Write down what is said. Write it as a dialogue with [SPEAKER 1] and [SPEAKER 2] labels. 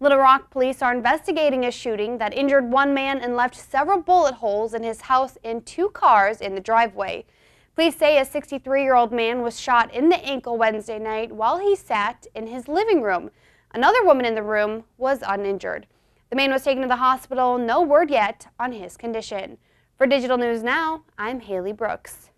[SPEAKER 1] Little Rock police are investigating a shooting that injured one man and left several bullet holes in his house and two cars in the driveway. Police say a 63-year-old man was shot in the ankle Wednesday night while he sat in his living room. Another woman in the room was uninjured. The man was taken to the hospital, no word yet on his condition. For Digital News Now, I'm Haley Brooks.